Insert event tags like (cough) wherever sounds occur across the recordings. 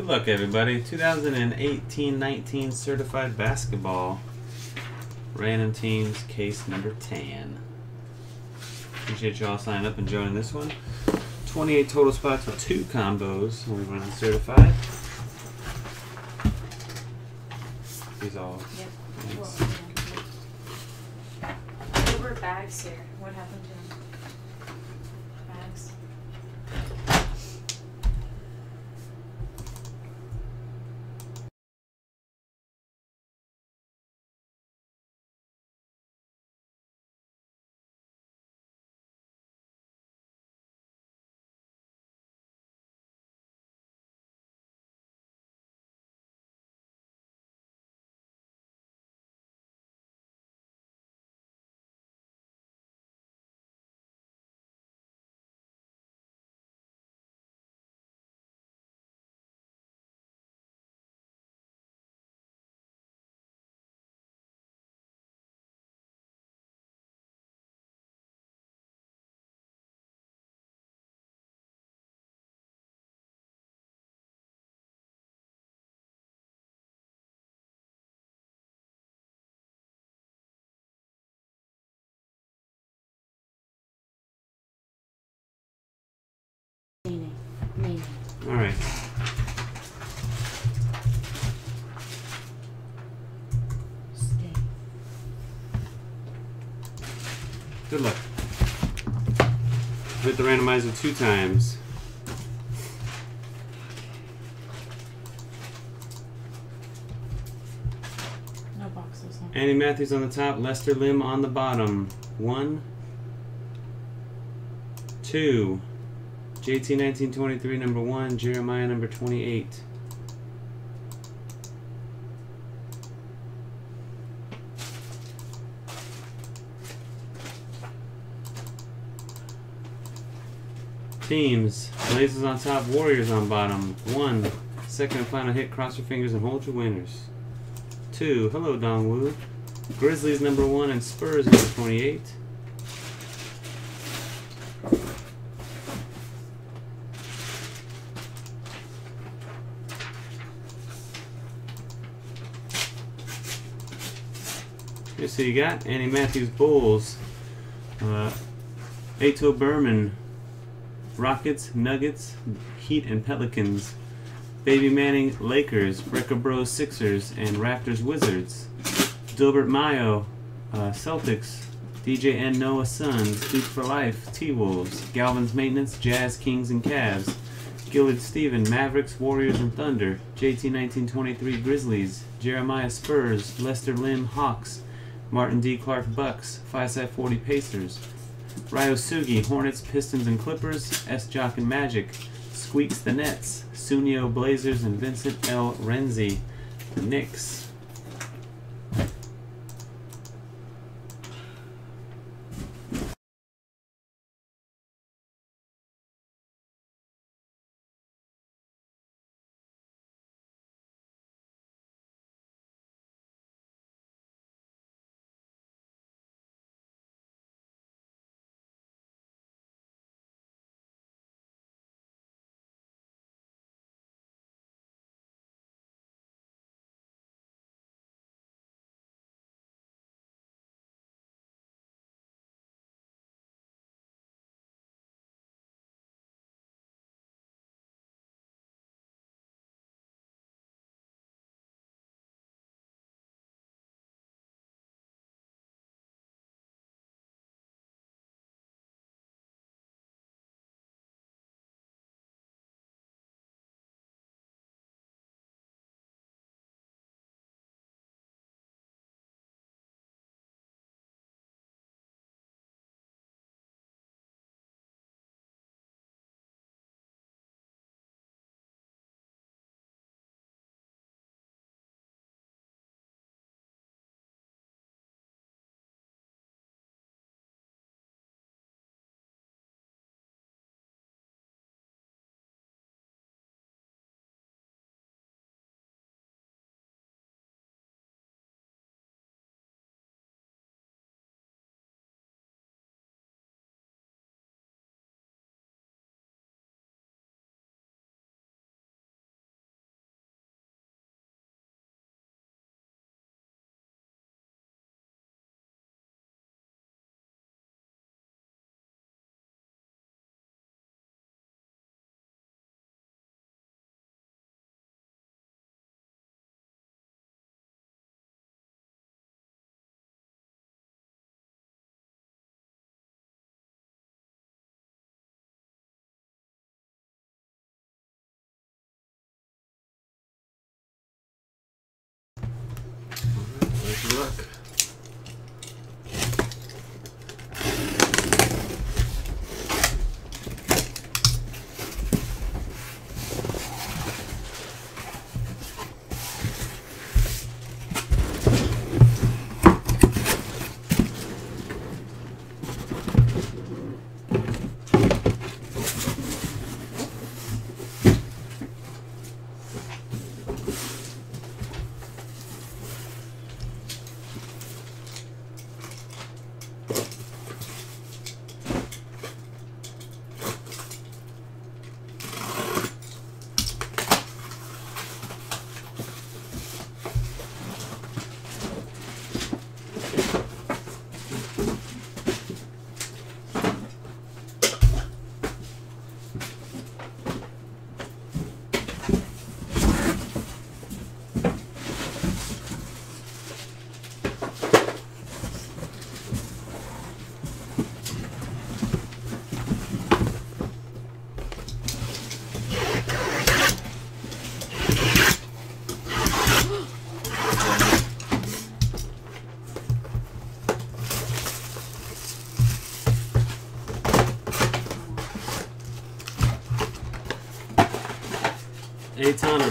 Good luck, everybody. 2018-19 Certified Basketball. Random Teams, case number 10. Appreciate y'all signing up and joining this one. 28 total spots with two combos. We run certified. These all. Yep. Thanks. Well. There were bags here. What happened to Meaning. All right. Stay. Good luck. Hit the randomizer two times. No boxes. Huh? Andy Matthews on the top, Lester Lim on the bottom. One, two. JT 1923, number one. Jeremiah, number 28. Teams. Blazers on top, Warriors on bottom. One. Second and final hit, cross your fingers and hold your winners. Two. Hello, Dongwoo. Grizzlies number one and Spurs number 28. Who you got. Andy Matthews Bulls. Uh, Ato Berman. Rockets, Nuggets, Heat, and Pelicans. Baby Manning Lakers. Brecca Bros Sixers. And Raptors Wizards. Dilbert Mayo, uh, Celtics, DJ and Noah Suns, Duke for Life, T Wolves, Galvin's Maintenance, Jazz, Kings, and Cavs, Gillard Steven, Mavericks, Warriors, and Thunder, JT 1923 Grizzlies, Jeremiah Spurs, Lester Lim Hawks, Martin D. Clark Bucks, Fireside 40 Pacers, Ryo Sugi, Hornets, Pistons, and Clippers, S. Jock and Magic, Squeaks the Nets, Sunio Blazers, and Vincent L. Renzi, Knicks.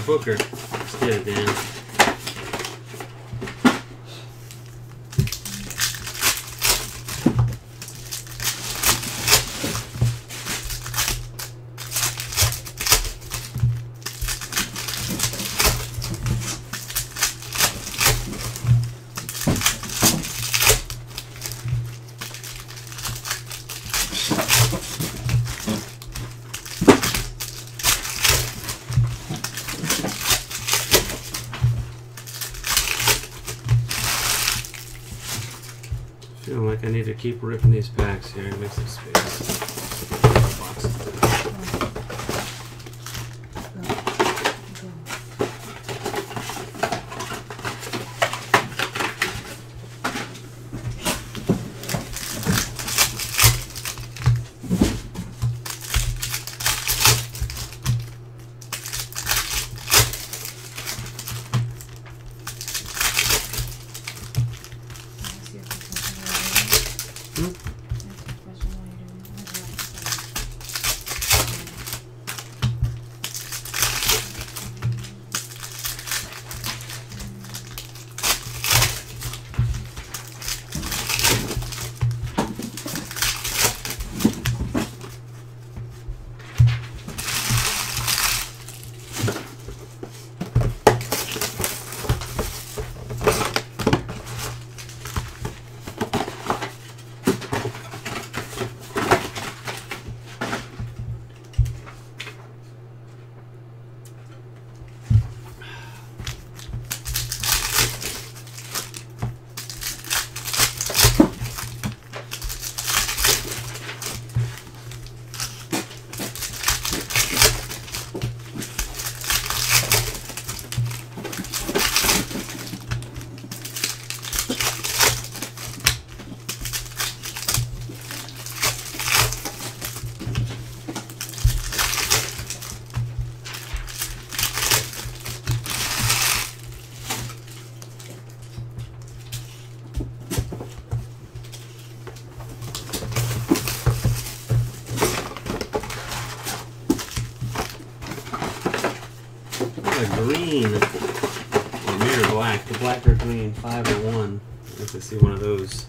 Booker. Let's get it, Dan. Feeling like Keep ripping these packs here to make some space. Hmm? a green or mirror black, the or green, five or one. I'd like see one of those.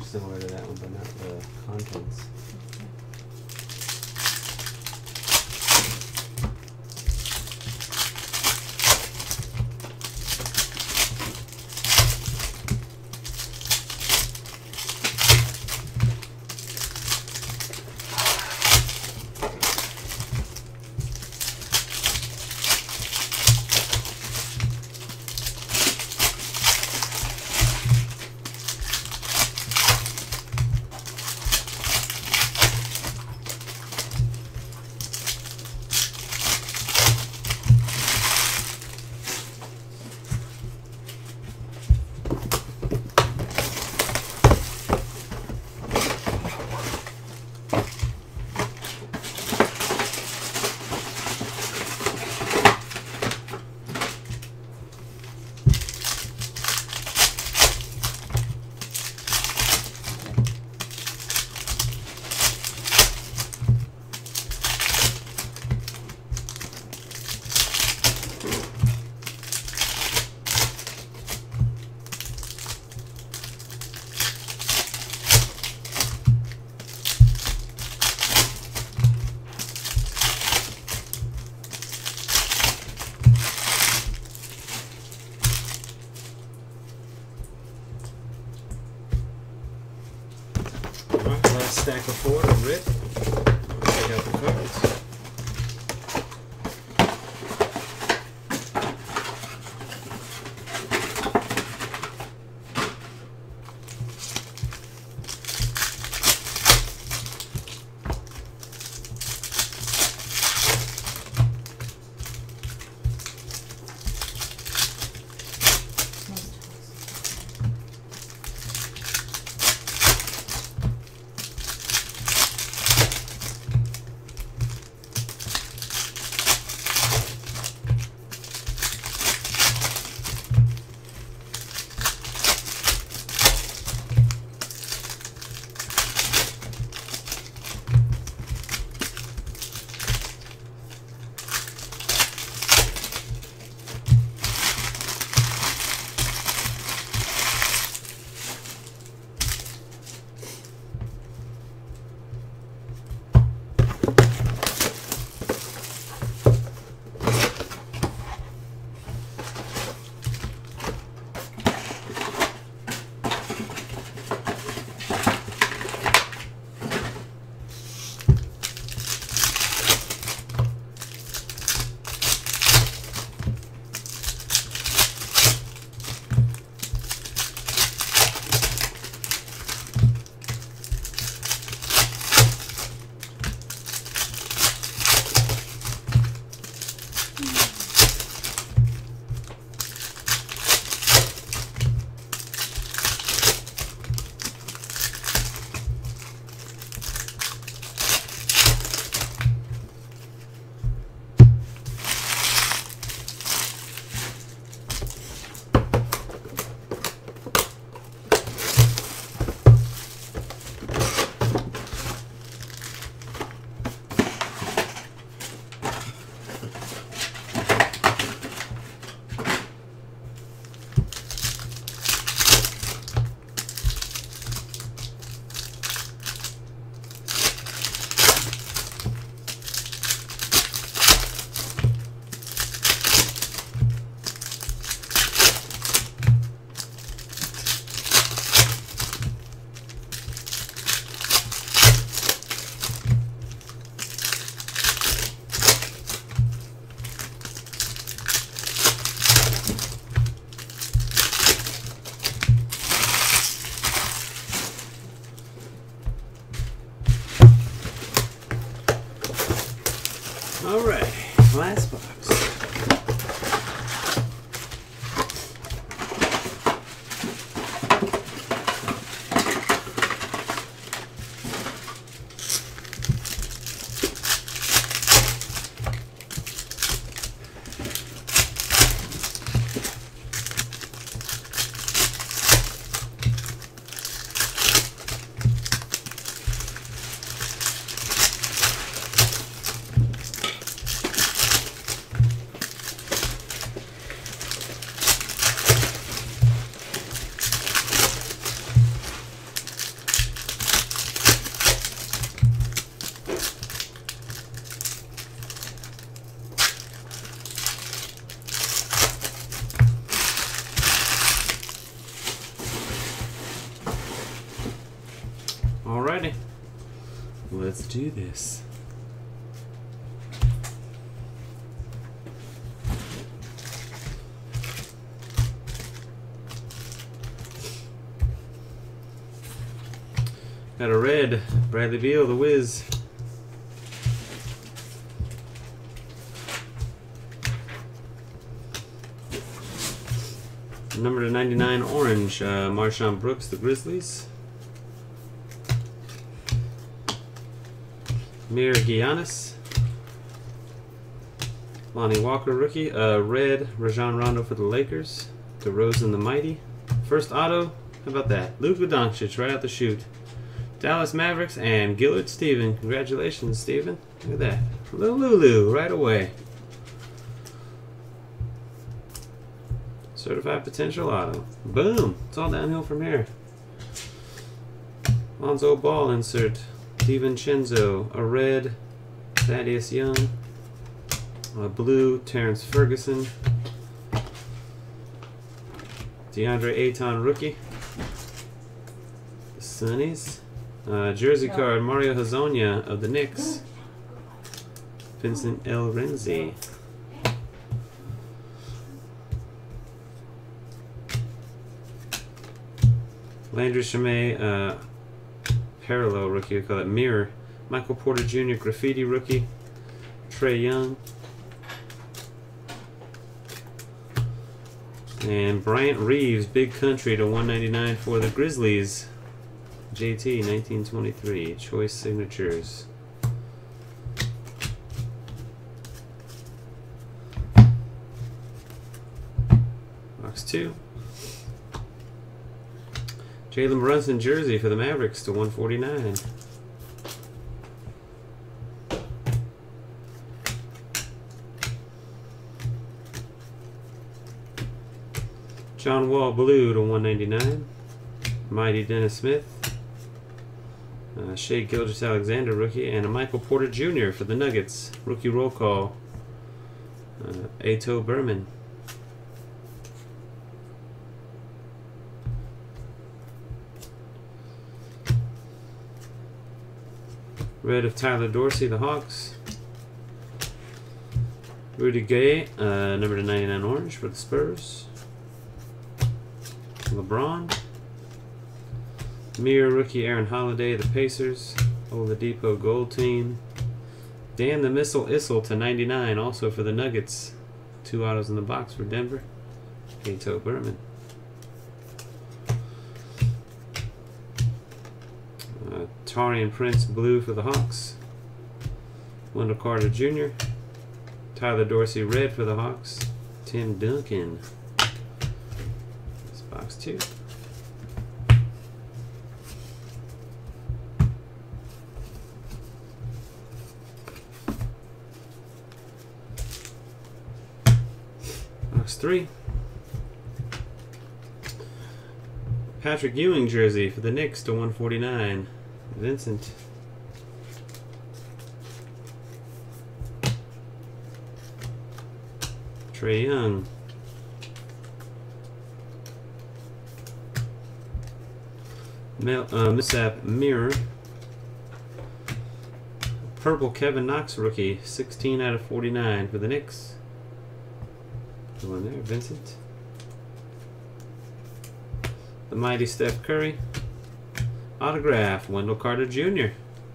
Similar to that one, but not the contents. Let's do this. Got a red, Bradley Beal, the whiz. Number to 99, orange, uh, MarShon Brooks, the Grizzlies. Mir Giannis. Lonnie Walker, rookie. Uh, red, Rajon Rondo for the Lakers. DeRozan, the Mighty. First auto, how about that? Luka Doncic, right out the chute. Dallas Mavericks and Gillard Steven. Congratulations, Steven. Look at that. Lulu, right away. Certified potential auto. Boom. It's all downhill from here. Lonzo Ball insert. DiVincenzo. A red. Thaddeus Young. A blue. Terrence Ferguson. DeAndre Ayton rookie. The Sunnies. Uh, jersey card Mario Hezonja of the Knicks. Vincent L. Renzi. Landry Shamet, uh, parallel rookie, we call it mirror. Michael Porter Jr. graffiti rookie. Trae Young. And Bryant Reeves, big country to 199 for the Grizzlies. JT 1923, choice signatures. Box two. Jalen Brunson jersey for the Mavericks to 149. John Wall blue to 199. Mighty Dennis Smith. Uh, Shai Alexander rookie and a Michael Porter Jr. for the Nuggets rookie roll call. Uh, Ato Berman. Red of Tyler Dorsey, the Hawks. Rudy Gay, uh, number to 99 orange for the Spurs. LeBron. Mirror rookie Aaron Holiday, the Pacers. Oladipo Gold Team. Dan the Missile Issel to 99, also for the Nuggets. Two autos in the box for Denver. Kato Berman. Taurean Prince Blue for the Hawks. Wendell Carter Jr. Tyler Dorsey Red for the Hawks. Tim Duncan. Box two. Box three. Patrick Ewing jersey for the Knicks to 149. Vincent. Trae Young. Mel, uh, Mirror. Purple Kevin Knox rookie, 16 out of 49 for the Knicks. Go in there, Vincent. The mighty Steph Curry. Autograph, Wendell Carter Jr.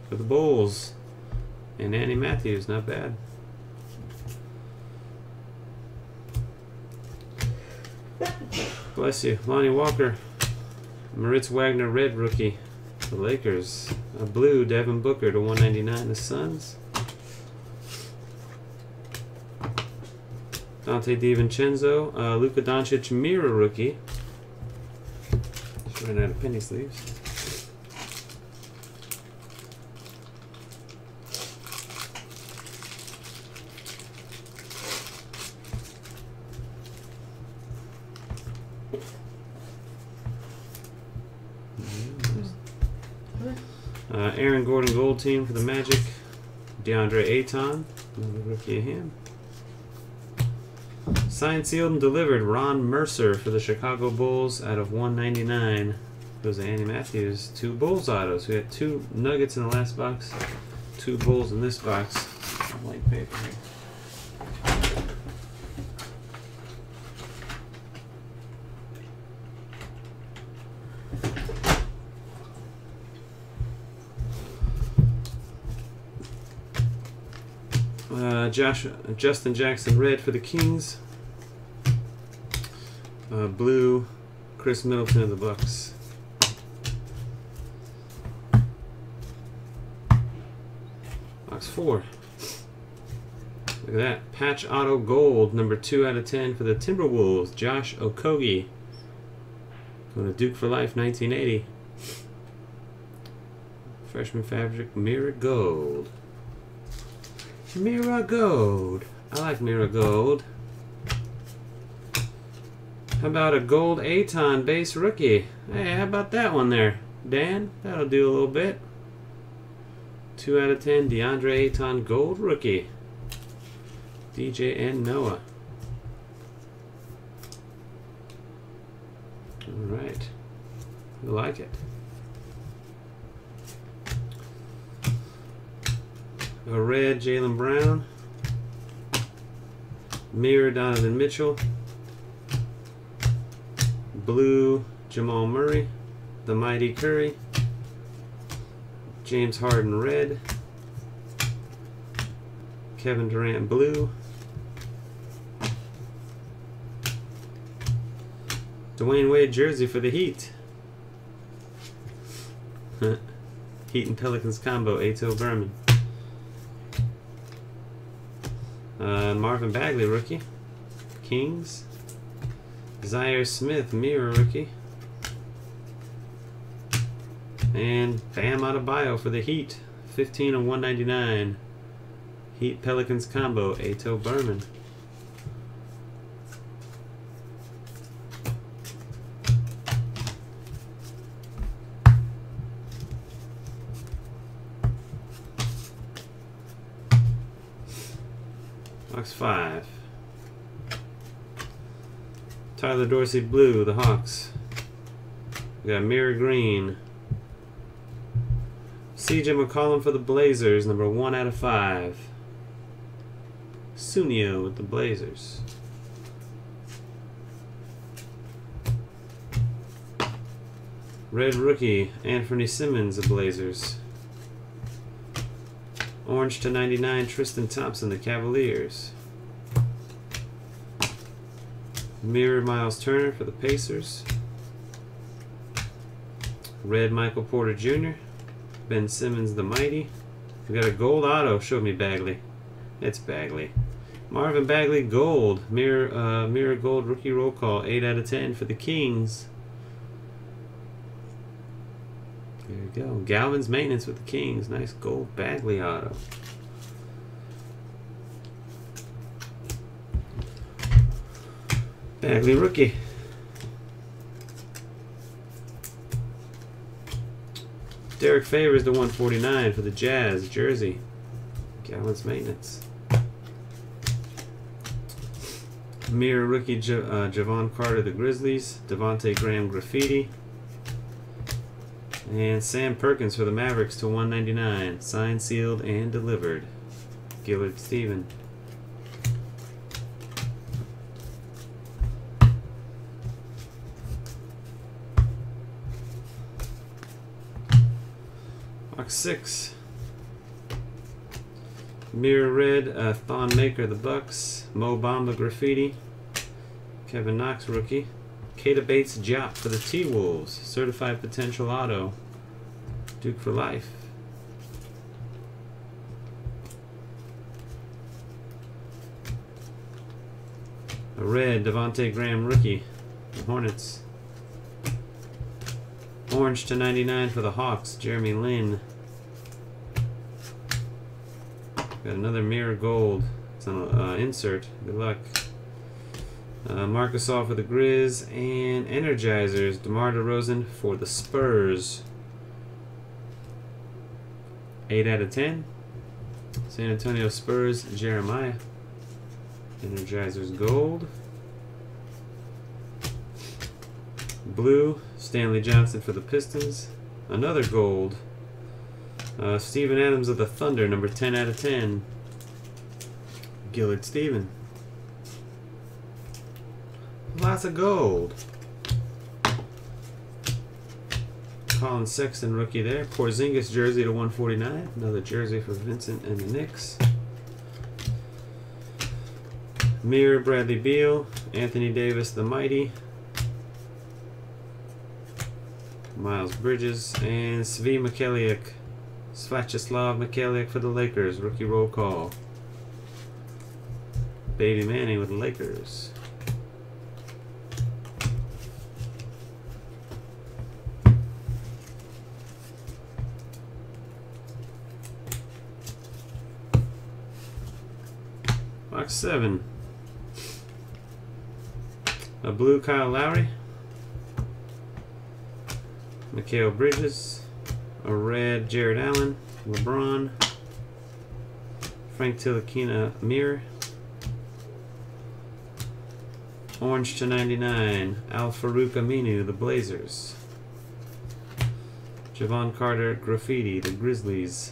for the Bulls. And Andy Matthews, not bad. Bless you. Lonnie Walker. Moritz Wagner, red rookie. The Lakers. A blue, Devin Booker to 199, the Suns. Donte DiVincenzo. Uh, Luka Doncic, mirror rookie. Ran out of penny sleeves. Uh, Aaron Gordon Gold Team for the Magic. DeAndre Ayton, another rookie of him. Signed, sealed, and delivered. Ron Mercer for the Chicago Bulls out of 199 for Goes to Andy Matthews. Two Bulls autos. We had two Nuggets in the last box, two Bulls in this box. White paper here. Uh, Josh, Justin Jackson red for the Kings. Uh, blue, Khris Middleton of the Bucks. Box four. Look at that. Patch Auto Gold, number two out of ten for the Timberwolves. Josh Okogie. Going to Duke for Life, 1980. Freshman Fabric Mirror Gold. Mirror Gold. I like Mirror Gold. How about a gold Ayton base rookie? Hey, how about that one there, Dan? That'll do a little bit. 2 out of 10, DeAndre Ayton gold rookie. DJ and Noah. Alright. I like it. A red Jaylen Brown. Mirror Donovan Mitchell. Blue Jamal Murray. The Mighty Curry. James Harden red. Kevin Durant blue. Dwyane Wade jersey for the Heat. (laughs) Heat and Pelicans combo, Ato Berman. Uh, Marvin Bagley rookie. Kings. Zhaire Smith mirror rookie. And Bam Adebayo for the Heat. 15 of 199. Heat Pelicans combo, Ato Berman. 5. Tyler Dorsey blue, the Hawks. We got Mirror Green. CJ McCollum for the Blazers, number 1 out of 5. Sunio with the Blazers. Red rookie, Anfernee Simons, the Blazers. Orange to 99, Tristan Thompson, the Cavaliers. Mirror Miles Turner for the Pacers. Red Michael Porter Jr. Ben Simmons, the Mighty. We got a gold auto. Show me Bagley. It's Bagley. Marvin Bagley gold. Mirror, uh, mirror gold rookie roll call. 8 out of 10 for the Kings. There you go. Galvin's maintenance with the Kings. Nice gold Bagley auto. Bagley rookie. Derrick Favors the 149 for the Jazz jersey. Galvin's maintenance. Mirror rookie J- uh, Jevon Carter the Grizzlies. Devonte Graham graffiti. And Sam Perkins for the Mavericks to 199. Signed, sealed, and delivered. Gillard Steven. Box 6. Mirror Red, uh, Thon Maker, the Bucks. Mo Bamba Graffiti. Kevin Knox, rookie. Keita Bates-Diop for the T Wolves. Certified Potential Auto. Duke for life. A red Devonte Graham rookie. The Hornets. Orange to 99 for the Hawks. Jeremy Lin. Got another mirror gold. It's uh, insert. Good luck. Uh, Marc Gasol for the Grizz and Energizers. DeMar DeRozan for the Spurs. 8 out of 10. San Antonio Spurs, Jeremiah. Energizers Gold. blue, Stanley Johnson for the Pistons. Another gold, uh, Steven Adams of the Thunder, number 10 out of 10. Gillard Steven. Lots of gold. Collin Sexton, rookie there. Porzingis jersey to 149. Another jersey for Vincent and the Knicks. Mirror, Bradley Beal. Anthony Davis, the Mighty. Miles Bridges. And Svi Mykhailiuk. Sviatoslav Mykhailiuk for the Lakers. Rookie roll call. Baby Manny with the Lakers. Box seven. A blue Kyle Lowry. Mikal Bridges. A red Jarrett Allen. LeBron. Frank Ntilikina Mirror. Orange to 99. Al Farouq Aminu, the Blazers. Jevon Carter Graffiti, the Grizzlies.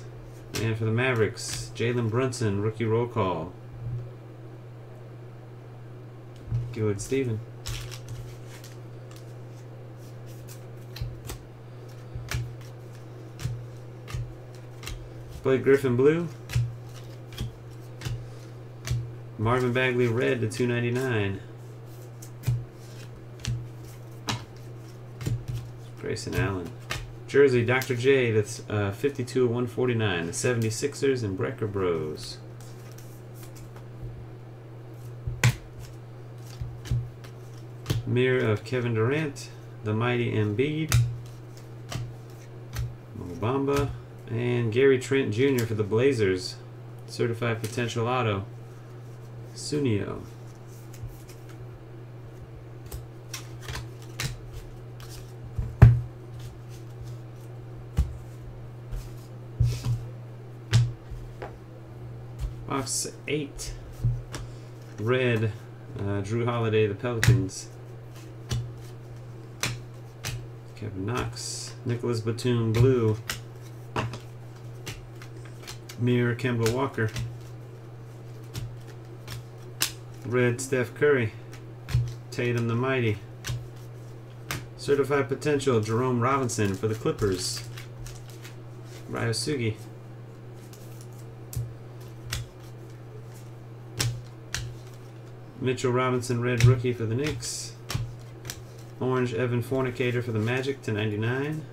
And for the Mavericks, Jalen Brunson, rookie roll call. Gillard Steven. Blake Griffin Blue. Marvin Bagley Red to 299. Grayson Allen. Jersey, Dr. J, that's uh, 52 of 149. The 76ers and Brecker Bros. Mirror of Kevin Durant, the mighty Embiid, Mo Bamba, and Gary Trent Jr. for the Blazers. Certified potential auto. Sunio. Box eight. Red. Uh, Jrue Holiday, the Pelicans. Kevin Knox. Nicolas Batum, blue. Mirror Kemba Walker. Red Steph Curry. Tatum the Mighty. Certified Potential Jerome Robinson for the Clippers. Ryosugi. Mitchell Robinson Red Rookie for the Knicks. Orange Evan Fournier for the Magic to 99.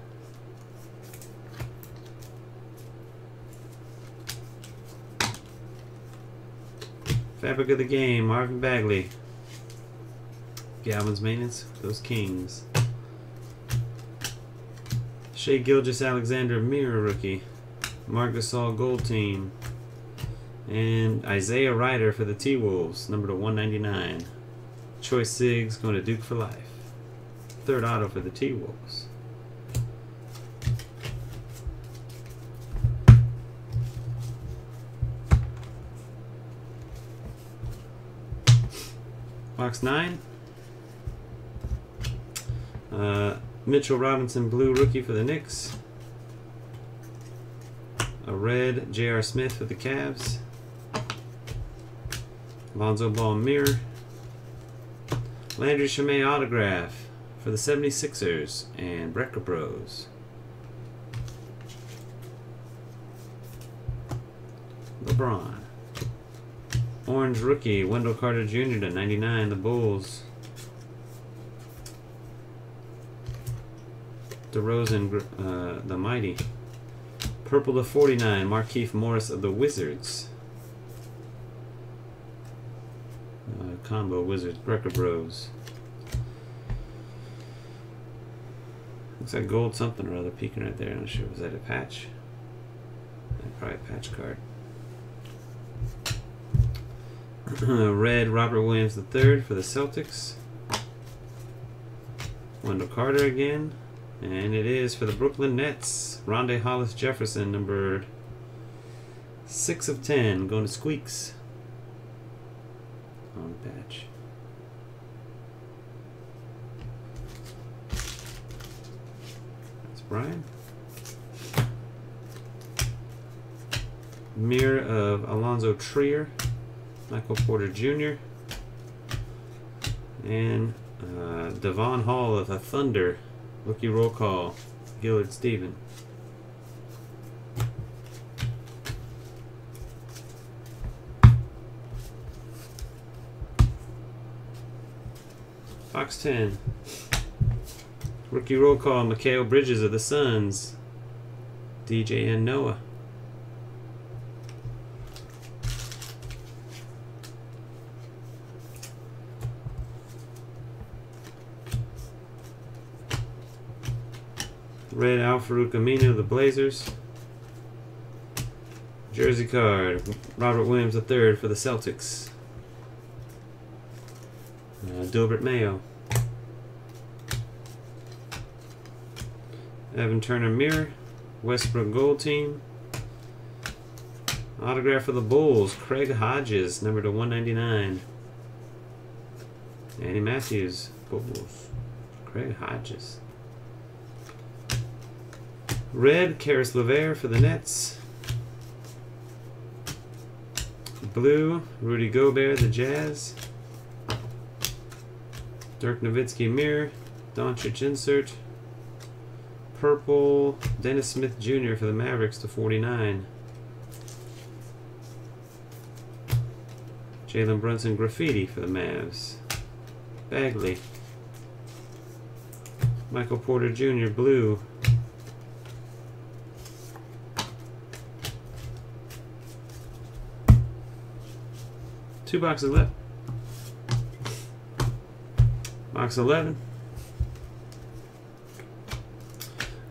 Fabric of the game, Marvin Bagley. Galvin's maintenance, those Kings. Shai Gilgeous-Alexander Mirror rookie. Marc Gasol Gold Team. And Isaiah Rider for the T Wolves, number to 199. Choice Sigs going to Duke for life. Third auto for the T Wolves. Box 9. Uh, Mitchell Robinson, blue rookie for the Knicks. A red J.R. Smith for the Cavs. Lonzo Ball mirror. Landry Shamet autograph for the 76ers and Brecker Bros. LeBron. Orange rookie Wendell Carter Jr. to 99, the Bulls. DeRozan, uh, the Mighty. Purple to 49, Markieff Morris of the Wizards. Uh, combo Wizards, Brecker Bros. Looks like gold something or other peeking right there. I'm not sure. Was that a patch? Probably a patch card. (clears throat) Red Robert Williams III for the Celtics. Wendell Carter again. And it is for the Brooklyn Nets. Rondae Hollis Jefferson, number 6 of 10, going to Squeaks. On the patch. That's Brian. Mirror of Allonzo Trier, Michael Porter Jr., and uh, Devon Hall of the Thunder, rookie roll call, Gillard Steven. Fox 10. Rookie roll call, Mikal Bridges of the Suns. DJ and Noah. Red Al Farouq Aminu of the Blazers. Jersey card, Robert Williams III for the Celtics. Uh, Dilbert Mayo. Evan Turner Mirror. Westbrook Gold Team. Autograph for the Bulls. Craig Hodges, number to 199. Andy Matthews, Bulls. Craig Hodges. Red, Caris LeVert for the Nets. Blue, Rudy Gobert, the Jazz. Dirk Nowitzki mirror, Doncic insert. Purple, Dennis Smith Jr. for the Mavericks to 49. Jalen Brunson graffiti for the Mavs. Bagley. Michael Porter Jr. blue. Two boxes left. Box 11.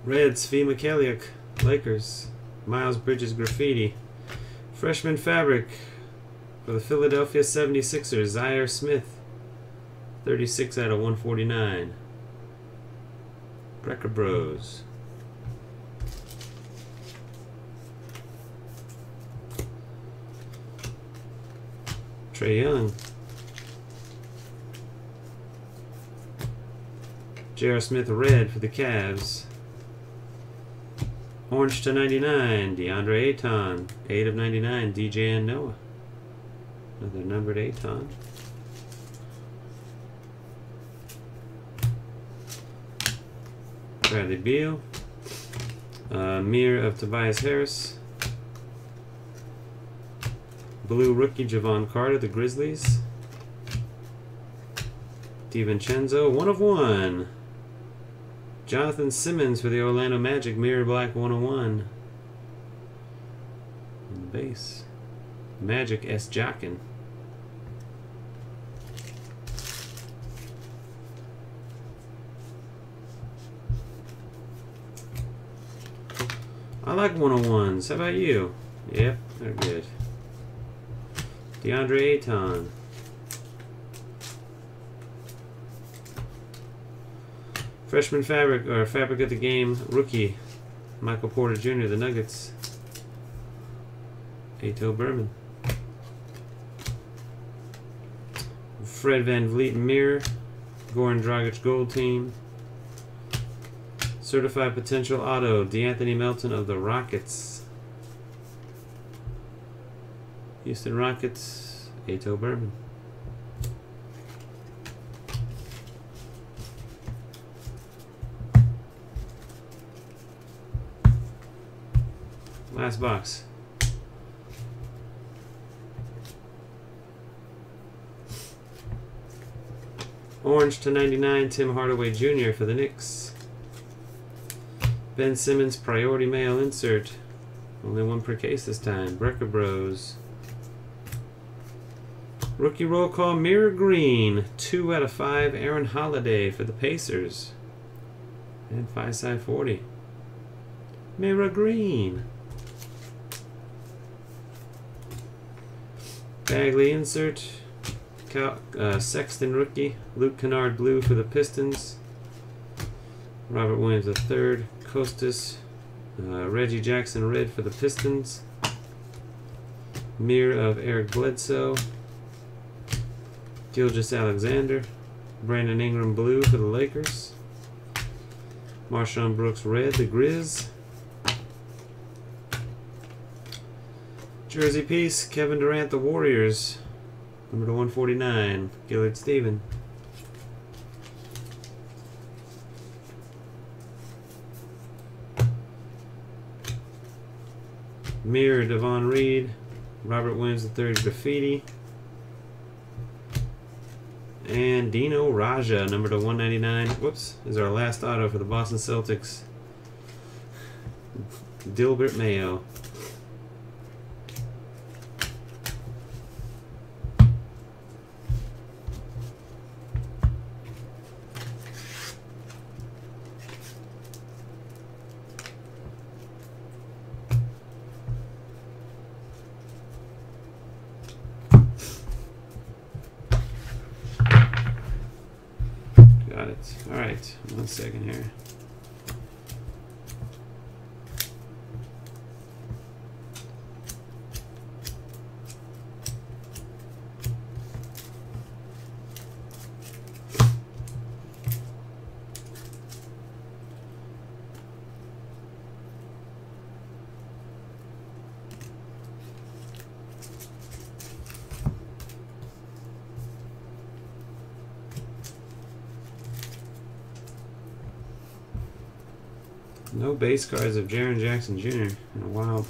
Reds, Svi Mykhailiuk, Lakers. Miles Bridges Graffiti. Freshman Fabric for the Philadelphia 76ers, Zhaire Smith. 36 out of 149. Brecker Bros. Trae Young. J.R. Smith red for the Cavs. Orange to 99, DeAndre Ayton. 8 of 99, DJ and Noah. Another numbered Ayton. Bradley Beal. Uh, mirror of Tobias Harris. Blue rookie Jevon Carter, the Grizzlies. DiVincenzo, one of one. Jonathan Simmons for the Orlando Magic, Mirror Black 101. On the base. Magic S. Jockin. I like 101s. How about you? Yep, they're good. DeAndre Ayton. Freshman fabric or fabric of the game rookie Michael Porter Jr. The Nuggets. Ato Berman. Fred VanVleet Mirror. Goran Dragic Gold Team. Certified Potential Auto. De'Anthony Melton of the Rockets. Houston Rockets. Ato Berman. Last box. Orange to 99, Tim Hardaway Jr. for the Knicks. Ben Simmons priority mail insert. Only one per case this time. Brecker Bros. Rookie roll call Mirror Green. Two out of five. Aaron Holiday for the Pacers. And five side 40. Mirror Green. Bagley insert. Cal, uh, Sexton rookie. Luke Kennard blue for the Pistons. Robert Williams the third. Costas. Uh, Reggie Jackson red for the Pistons. Mirror of Eric Bledsoe. Gilgeous-Alexander. Brandon Ingram blue for the Lakers. MarShon Brooks red, the Grizz. Jersey piece, Kevin Durant, the Warriors. Number to 149, Gillard Steven. Mirror, Davon Reed. Robert Williams third graffiti. And Dino Radja, number to 199. Whoops, is our last auto for the Boston Celtics. Dilbert Mayo. Got it. All right, one second here. No base cards of Jaren Jackson Jr. in a while.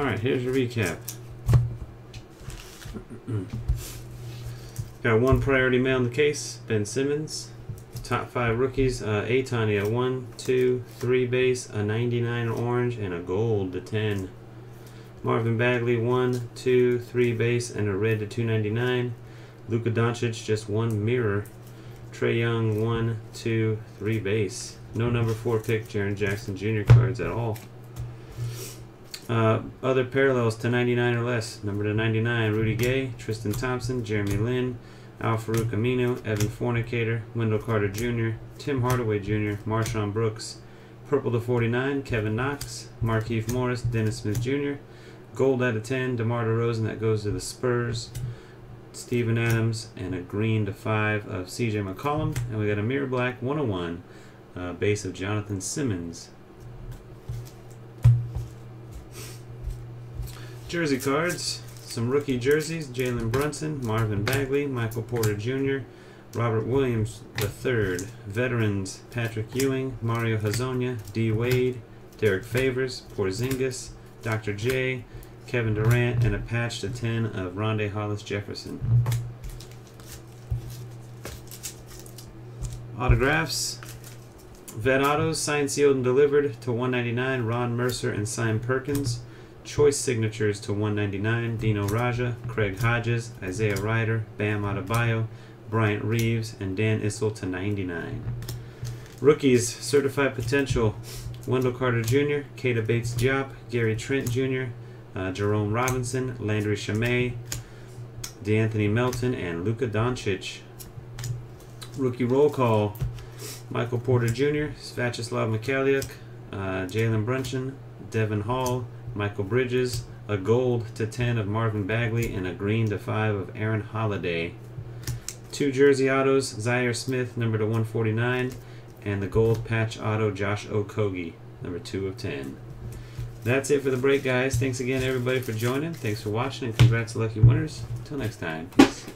All right, here's your recap. Got one priority mail in the case. Ben Simmons. Top five rookies. Uh, Atani, a one, two, three base, a 99 orange, and a gold to 10. Marvin Bagley, one, two, three base, and a red to 299. Luka Doncic, just one mirror. Trae Young, one, two, three base. No number four pick Jaren Jackson Jr. cards at all. Uh, other parallels to 99 or less. Number to 99, Rudy Gay, Tristan Thompson, Jeremy Lin, Al Farouq Aminu, Evan Fournier, Wendell Carter Jr., Tim Hardaway Jr., MarShon Brooks, Purple to 49, Kevin Knox, Markieff Morris, Dennis Smith Jr., Gold out of 10, DeMar DeRozan, that goes to the Spurs, Steven Adams, and a green to 5 of CJ McCollum. And we got a mirror black 101, uh, base of Jonathan Simmons. Jersey cards. Some rookie jerseys Jalen Brunson, Marvin Bagley, Michael Porter Jr., Robert Williams III. Veterans Patrick Ewing, Mario Hezonja, D. Wade, Derrick Favors, Porzingis, Dr. J, Kevin Durant, and a patch to 10 of Rondae Hollis Jefferson. Autographs. Vet Autos, signed, sealed, and delivered to 199 Ron Mercer and Simon Perkins. Choice signatures to 199 Dino Radja, Craig Hodges, Isaiah Rider, Bam Adebayo, Bryant Reeves, and Dan Issel to 99. Rookies, certified potential Wendell Carter Jr., Keita Bates Diop, Gary Trent Jr., uh, Jerome Robinson, Landry Shamet, De'Anthony Melton, and Luka Doncic. Rookie roll call Michael Porter Jr., Sviatoslav Mykhailiuk, uh, Jalen Brunson, Devon Hall, Mikal Bridges, a gold to 10 of Marvin Bagley, and a green to 5 of Aaron Holiday. Two jersey autos Zhaire Smith, number to 149, and the gold patch auto Josh Okogie, number two of ten. That's it for the break, guys. Thanks again, everybody, for joining. Thanks for watching, and congrats to lucky winners. Until next time. Peace.